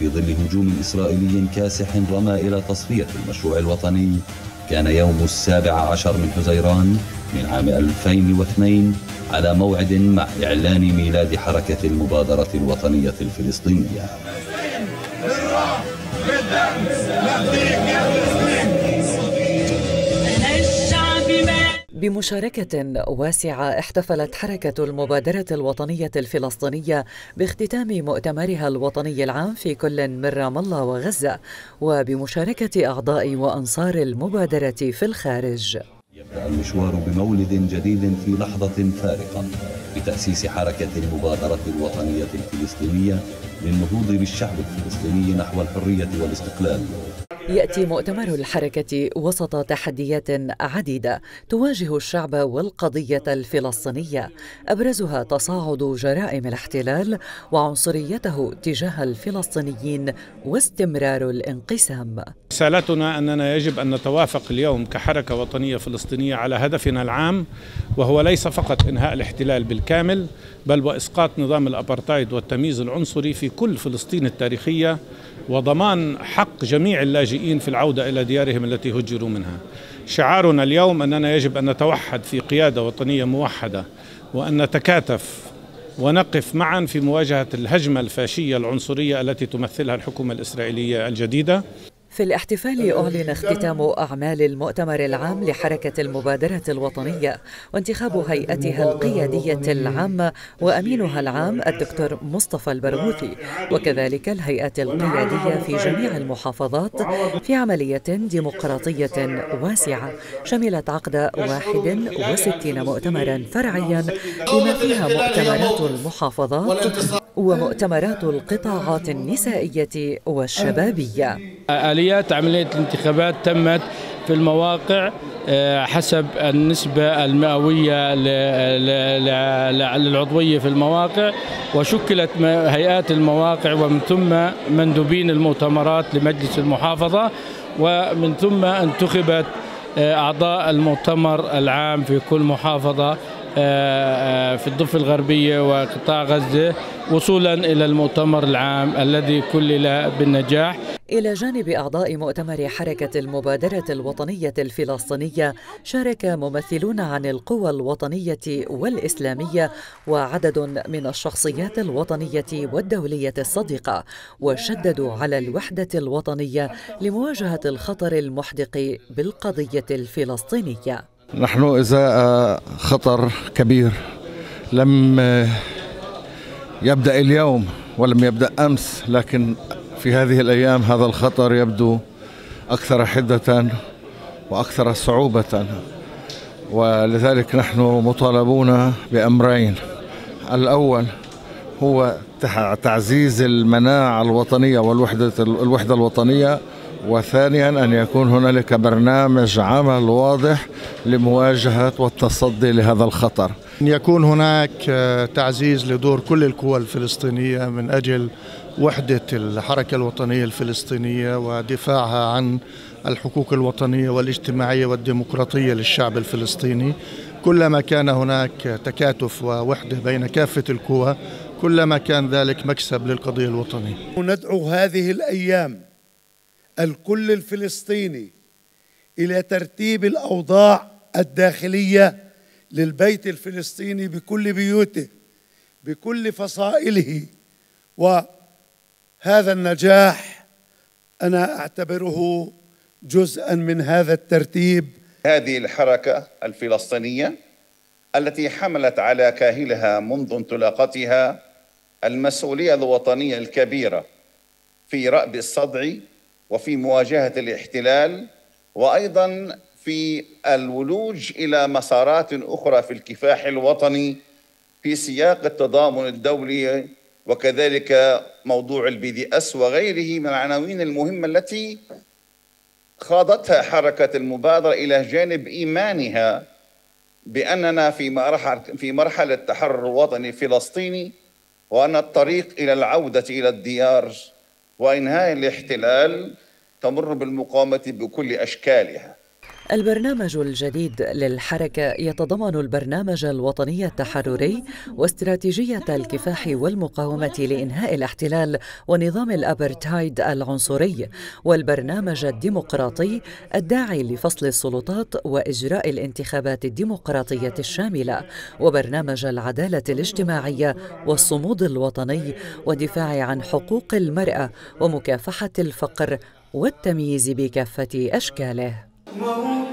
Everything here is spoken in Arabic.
وفي ظل هجوم إسرائيلي كاسح رمى إلى تصفية المشروع الوطني كان يوم السابع عشر من حزيران من عام 2002 على موعد مع إعلان ميلاد حركة المبادرة الوطنية الفلسطينية. بمشاركة واسعة احتفلت حركة المبادرة الوطنية الفلسطينية باختتام مؤتمرها الوطني العام في كل من رام الله وغزة وبمشاركة أعضاء وأنصار المبادرة في الخارج. يبدأ المشوار بمولد جديد في لحظة فارقة بتأسيس حركة المبادرة الوطنية الفلسطينية للنهوض بالشعب الفلسطيني نحو الحرية والاستقلال. يأتي مؤتمر الحركة وسط تحديات عديدة تواجه الشعب والقضية الفلسطينية أبرزها تصاعد جرائم الاحتلال وعنصريته تجاه الفلسطينيين واستمرار الانقسام. رسالتنا أننا يجب أن نتوافق اليوم كحركة وطنية فلسطينية على هدفنا العام وهو ليس فقط إنهاء الاحتلال بالكامل بل وإسقاط نظام الأبرتايد والتمييز العنصري في كل فلسطين التاريخية وضمان حق جميع اللاجئين في العودة إلى ديارهم التي هجروا منها. شعارنا اليوم أننا يجب أن نتوحد في قيادة وطنية موحدة وأن نتكاتف ونقف معا في مواجهة الهجمة الفاشية العنصرية التي تمثلها الحكومة الإسرائيلية الجديدة. في الاحتفال أعلن اختتام أعمال المؤتمر العام لحركة المبادرة الوطنية وانتخاب هيئتها القيادية العامة وأمينها العام الدكتور مصطفى البرغوثي. وكذلك الهيئة القيادية في جميع المحافظات في عملية ديمقراطية واسعة شملت عقد 61 مؤتمرا فرعيا بما فيها مؤتمرات المحافظات ومؤتمرات القطاعات النسائية والشبابية. آليات عملية الانتخابات تمت في المواقع آه، حسب النسبة المئوية للعضوية في المواقع وشكلت هيئات المواقع ومن ثم مندوبين المؤتمرات لمجلس المحافظة ومن ثم انتخبت آه، أعضاء المؤتمر العام في كل محافظة في الضفة الغربية وقطاع غزة وصولا إلى المؤتمر العام الذي كلل بالنجاح. إلى جانب أعضاء مؤتمر حركة المبادرة الوطنية الفلسطينية شارك ممثلون عن القوى الوطنية والإسلامية وعدد من الشخصيات الوطنية والدولية الصديقة وشددوا على الوحدة الوطنية لمواجهة الخطر المحدق بالقضية الفلسطينية. نحن إزاء خطر كبير لم يبدأ اليوم ولم يبدأ أمس لكن في هذه الأيام هذا الخطر يبدو أكثر حدة وأكثر صعوبة ولذلك نحن مطالبون بأمرين. الأول هو تعزيز المناعة الوطنية والوحدة الوحدة الوطنية وثانيا أن يكون هنالك برنامج عمل واضح لمواجهة والتصدي لهذا الخطر. أن يكون هناك تعزيز لدور كل القوى الفلسطينية من أجل وحدة الحركة الوطنية الفلسطينية ودفاعها عن الحقوق الوطنية والاجتماعية والديمقراطية للشعب الفلسطيني. كلما كان هناك تكاتف ووحدة بين كافة القوى كلما كان ذلك مكسب للقضية الوطنية. ندعو هذه الأيام الكل الفلسطيني إلى ترتيب الأوضاع الداخلية للبيت الفلسطيني بكل بيوته بكل فصائله. و هذا النجاح أنا أعتبره جزءا من هذا الترتيب. هذه الحركة الفلسطينية التي حملت على كاهلها منذ انطلاقتها المسؤولية الوطنية الكبيرة في رأب الصدع وفي مواجهة الاحتلال وأيضا في الولوج إلى مسارات أخرى في الكفاح الوطني في سياق التضامن الدولي وكذلك موضوع ال BDS وغيره من العناوين المهمة التي خاضتها حركة المبادرة إلى جانب إيمانها بأننا في مرحله في مرحلة تحرر وطني فلسطيني وأن الطريق إلى العودة إلى الديار وانهاء الاحتلال تمر بالمقاومة بكل أشكالها. البرنامج الجديد للحركة يتضمن البرنامج الوطني التحرري واستراتيجية الكفاح والمقاومة لإنهاء الاحتلال ونظام الأبرتايد العنصري والبرنامج الديمقراطي الداعي لفصل السلطات وإجراء الانتخابات الديمقراطية الشاملة وبرنامج العدالة الاجتماعية والصمود الوطني والدفاع عن حقوق المرأة ومكافحة الفقر والتمييز بكافة أشكاله. Nous avons